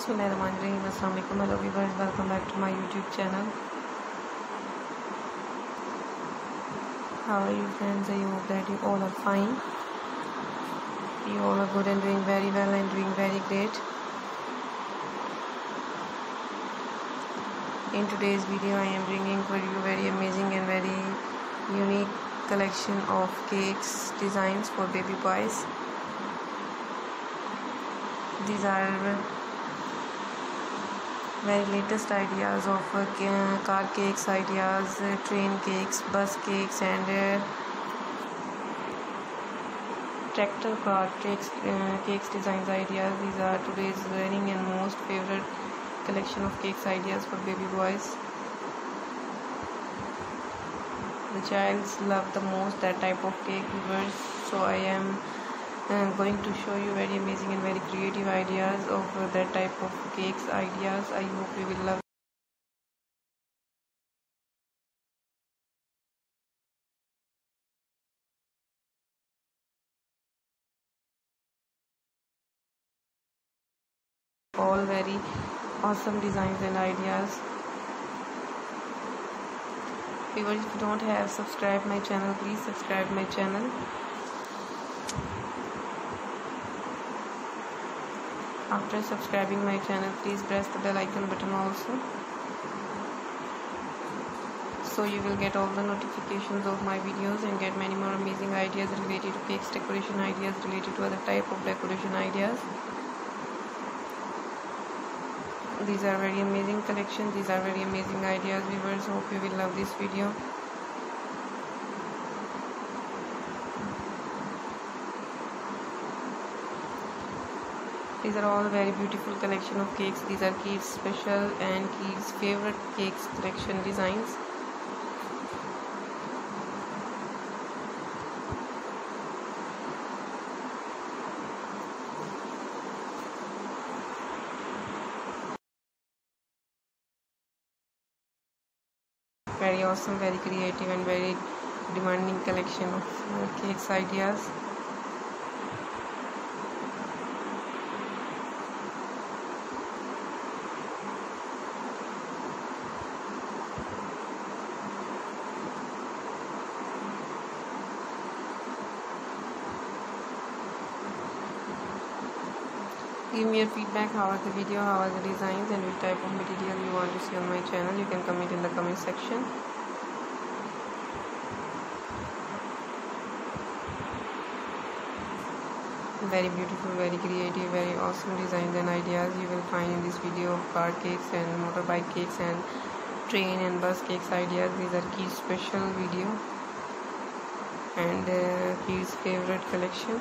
Assalamualaikum. Hello viewers. Welcome back to my YouTube channel. How are you friends? I hope that you all are fine. You all are good and doing very well and doing very great. In today's video, I am bringing for you very amazing and very unique collection of cakes designs for baby boys. These are very latest ideas of uh, car cakes ideas uh, train cakes bus cakes and uh, tractor car cakes cakes designs ideas. These are today's learning and most favorite collection of cakes ideas for baby boys. The childs love the most that type of cake so i am I'm going to show you very amazing and very creative ideas of uh, that type of cakes ideas. I hope you will love all very awesome designs and ideas. If you don't have subscribed my channel please subscribe my channel after subscribing my channel please press the bell icon button also. So you will get all the notifications of my videos and get many more amazing ideas related to cakes decoration ideas related to other type of decoration ideas. These are very amazing collection these are very amazing ideas viewers. Hope you will love this video these are all a very beautiful collection of cakes. These are kids special and kids favorite cakes collection designs. Very awesome very creative and very demanding collection of uh, cakes ideas give me your feedback how was the video how was the designs and which type of material you want to see on my channel. You can comment in the comment section. Very beautiful very creative very awesome designs and ideas you will find in this video of car cakes and motorbike cakes and train and bus cakes ideas. These are key special video and uh, his favorite collection